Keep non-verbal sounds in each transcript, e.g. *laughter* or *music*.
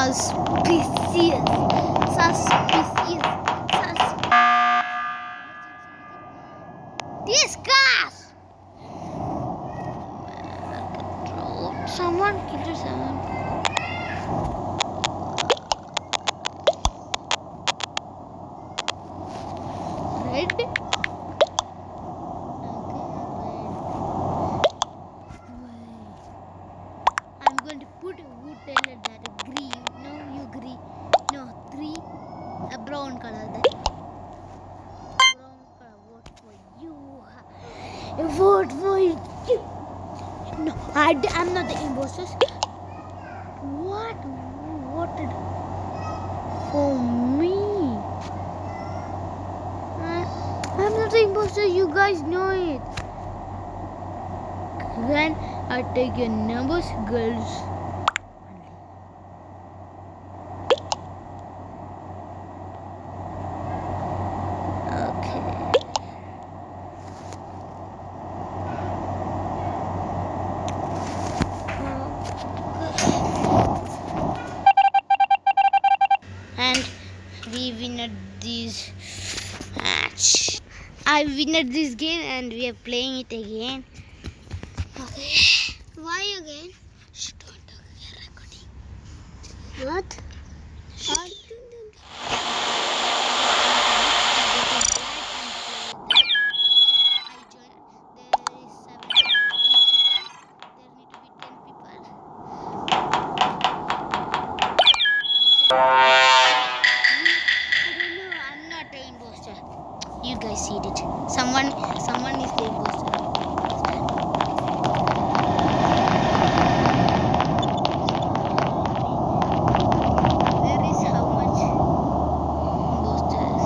Suspicious. Suspicious. Vote for you. No, I'm not the imposter. What? What? For me. I'm not the imposter. You guys know it. Then I take your numbers, girls. Okay. And we win this match. I win this game and we are playing it again. Okay. Why again? Shh, don't talk. We are recording. What? Shh. I joined. There is seven, eight people. There need to be ten people. I don't know. I'm not the imposter. You guys see it. Someone, someone is the imposter. There is how much imposters?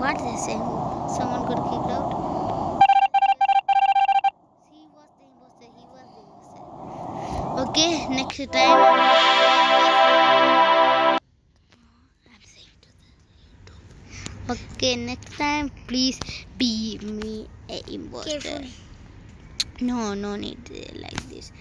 What they say? Someone got kicked out. He was the imposter. He was the imposter. Okay, next time. I'm saying to the YouTube. Okay, next time, please be me a imposter. Careful. No, no need like this.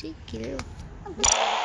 Thank you.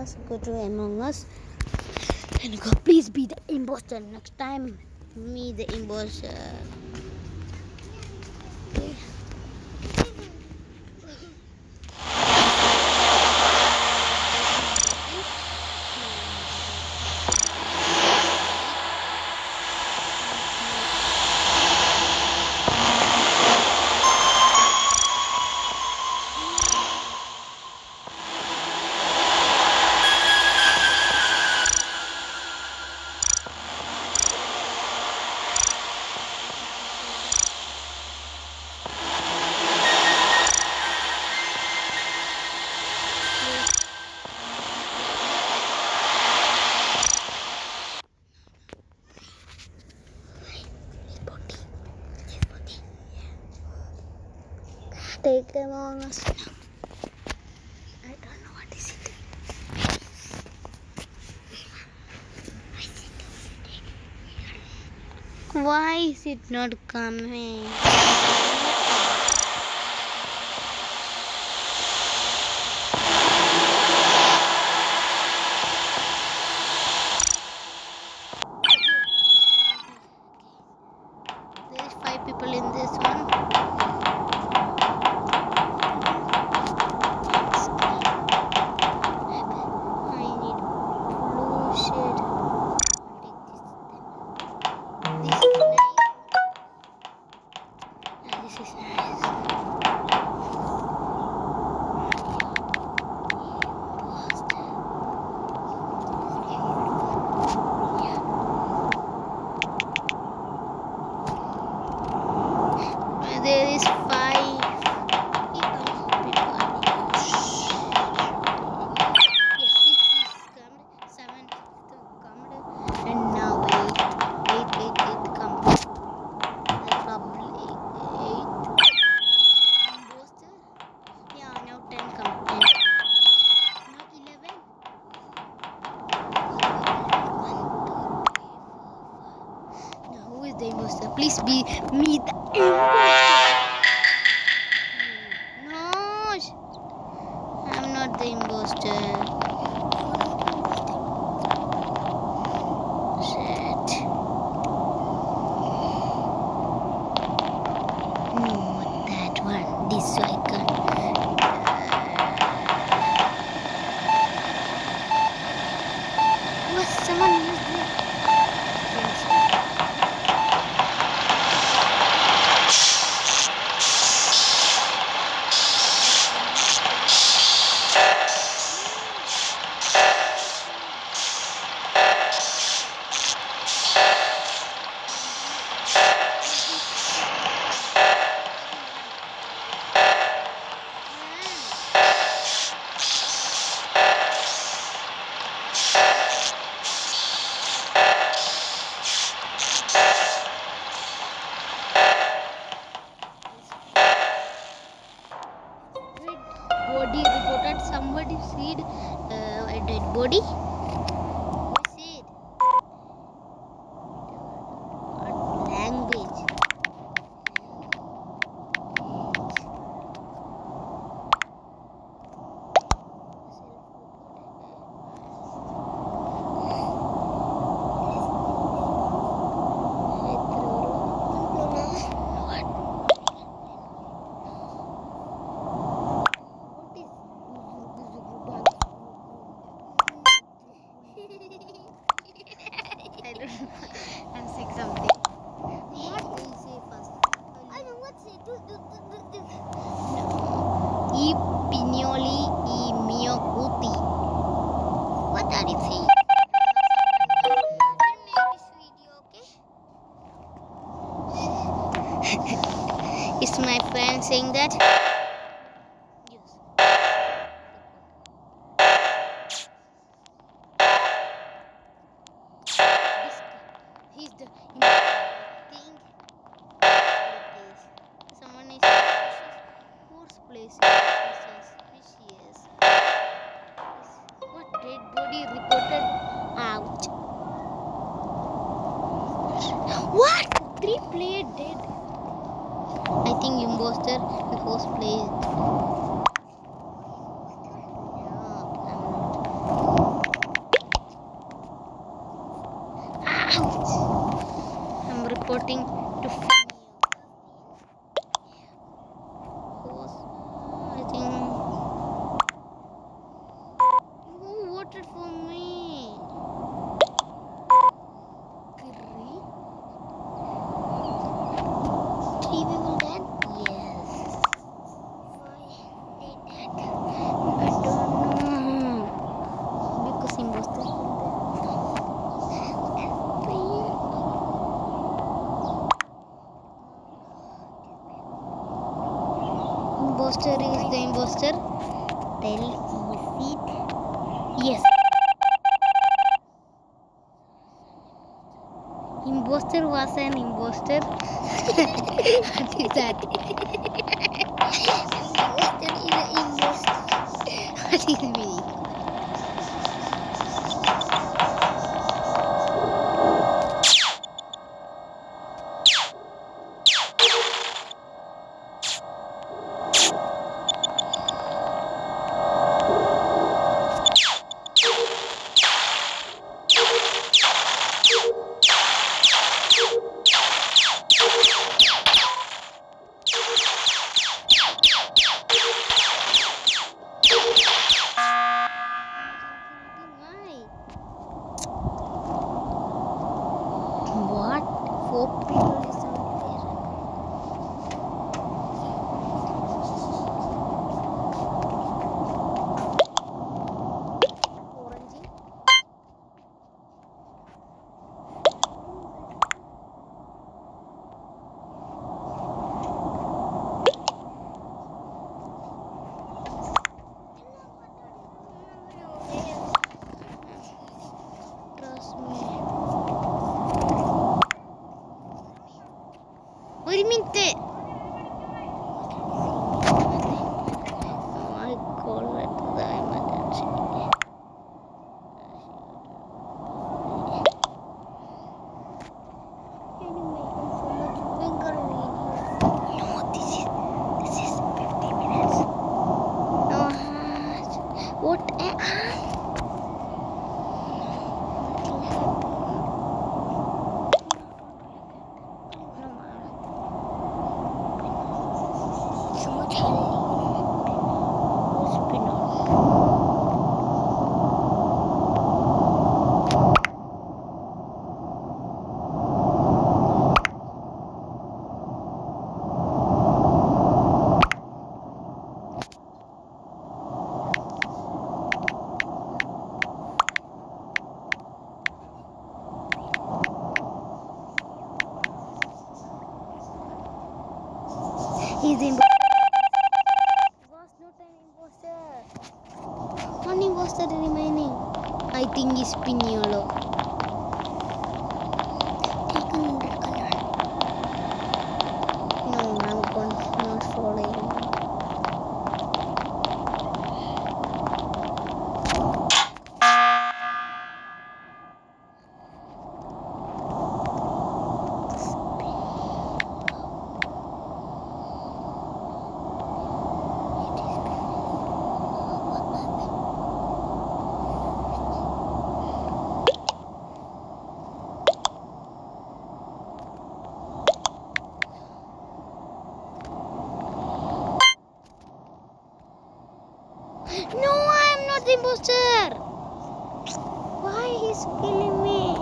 us. Go to Among Us and go. Please be the imposter next time. Me the imposter. did not come in. Please be me the imposter. body reported somebody seed uh, a dead body. supporting to imposter is the imposter? Tell is it? Yes. Imposter was an imposter. *laughs* what is that? imposter is an imposter. what is meaning? the imposter! Why he's killing me?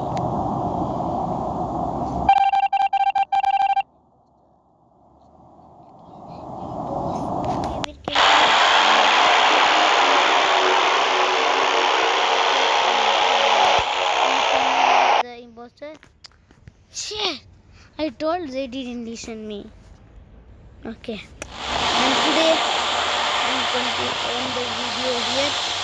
The imposter. Shit! I told they didn't listen me. Okay. And today I'm going to end the video here.